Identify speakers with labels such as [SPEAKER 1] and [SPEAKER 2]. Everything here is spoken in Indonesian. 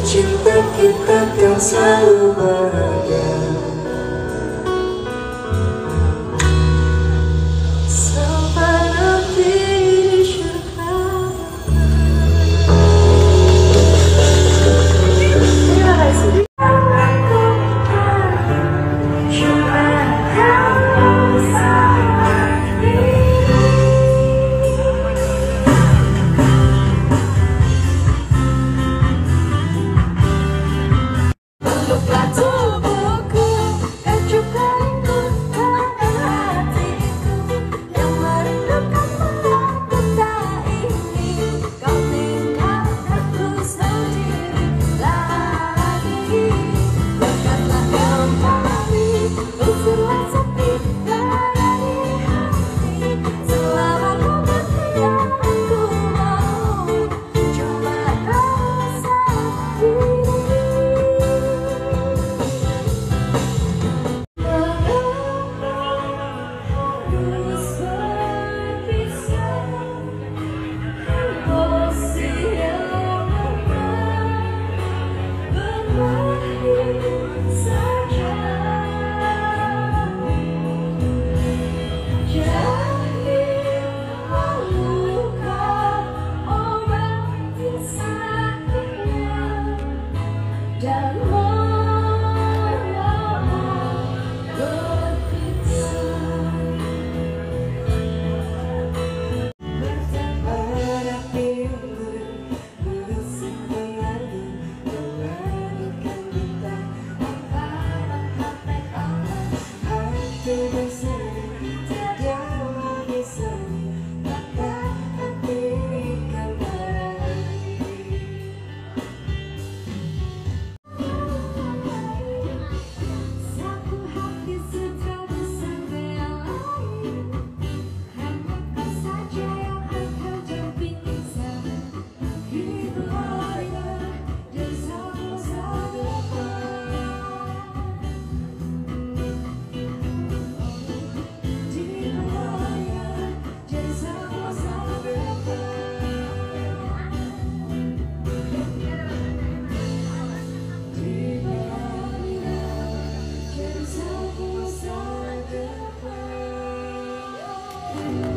[SPEAKER 1] Cinta kita kan selalu bahagia down. 嗯